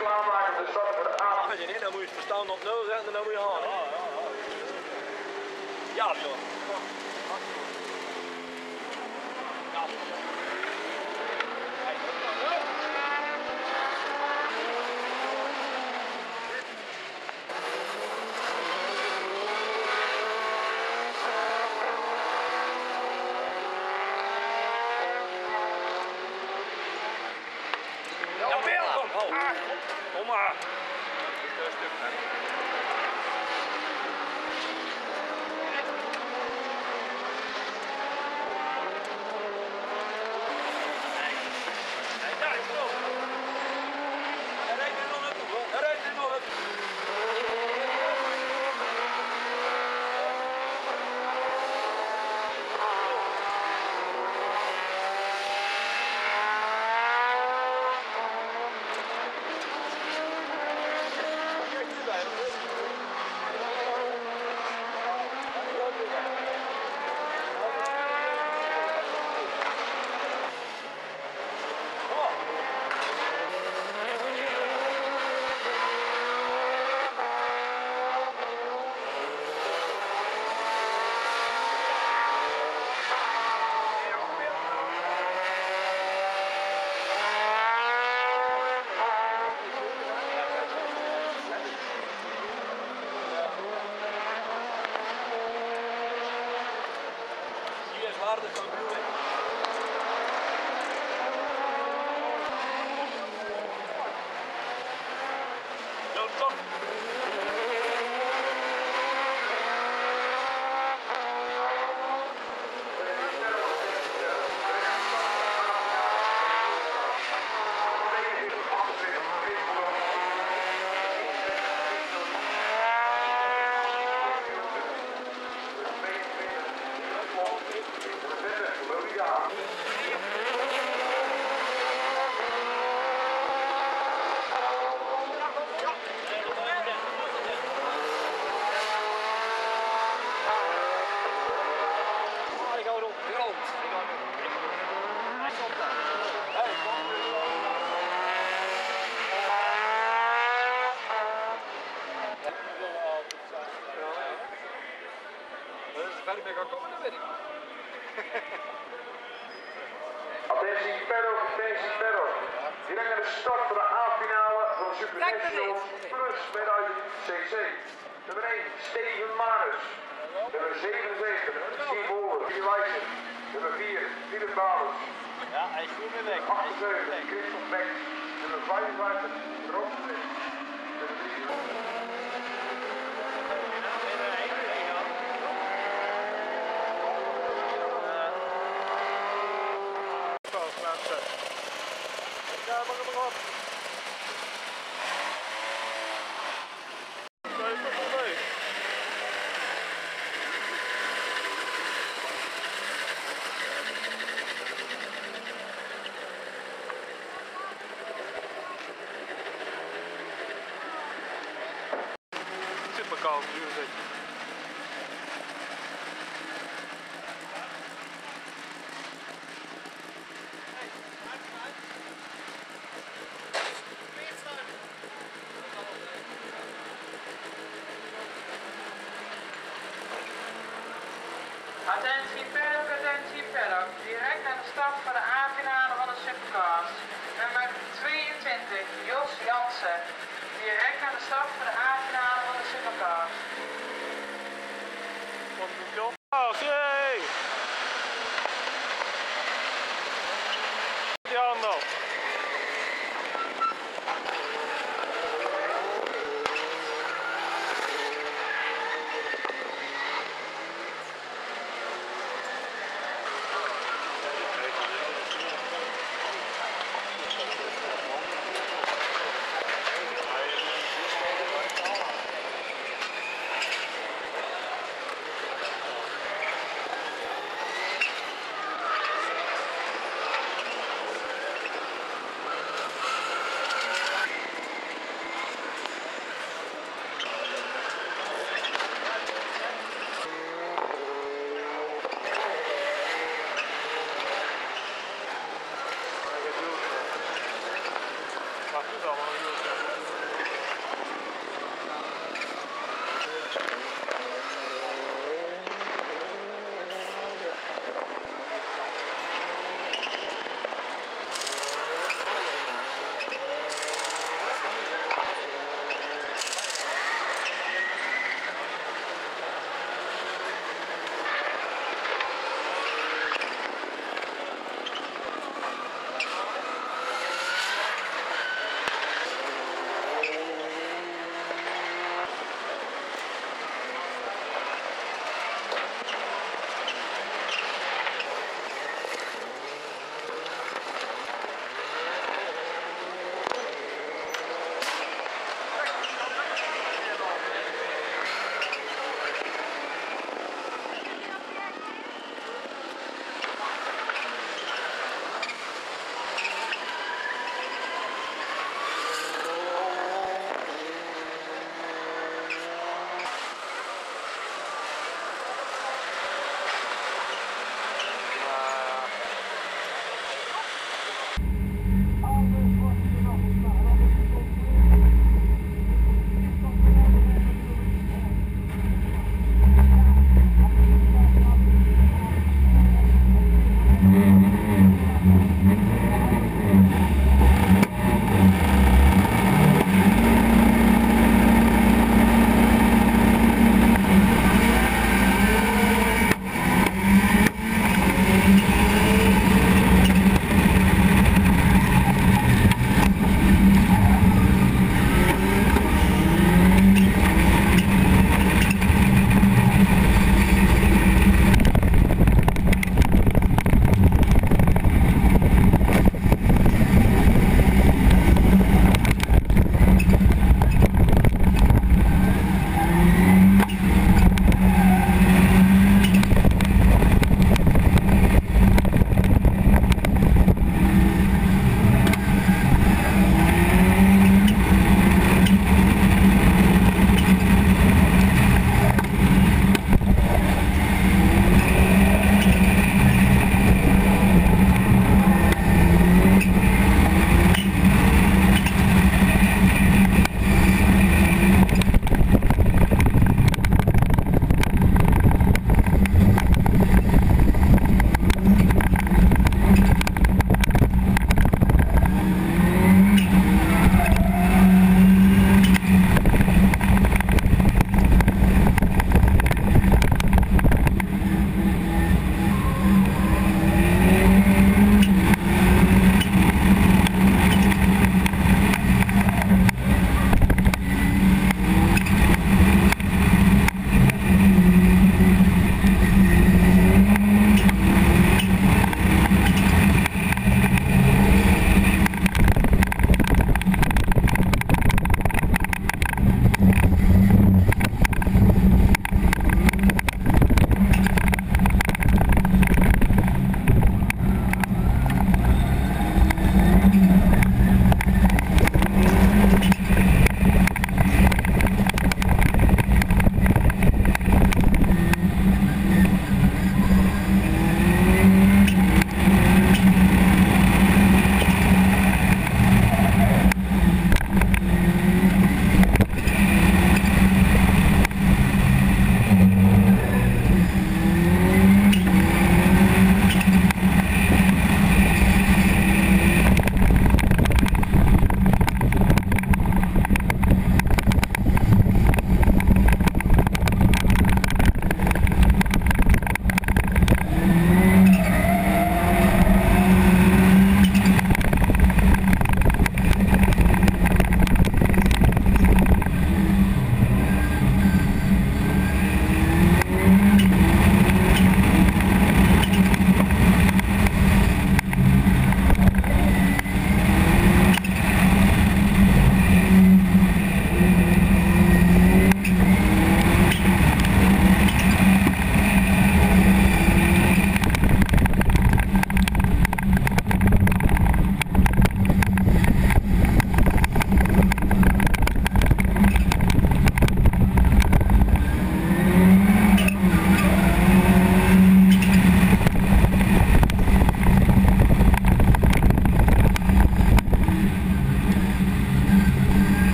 slaan maken, de stad voor aan. Nee, dan moet je het verstaan op nul zetten en dan moet je gaan. Ja, joh. Direct aan de start van de A-finale van de Super National Plus 2000 cc. Nummer 1, Steven Manus. Nummer 77, Steve Holder, Peter Leijsen. Nummer 4, Philip Balens. Ja, hij is goed goed mee 78, weg. Christophe Beck. Nummer 55, Rob koud. Attentie paddock, attentie paddock. Direct aan de start van de A-finale van de Supercars. Nummer 22, Jos Jansen direct aan de start voor de A-finale van de Supercup.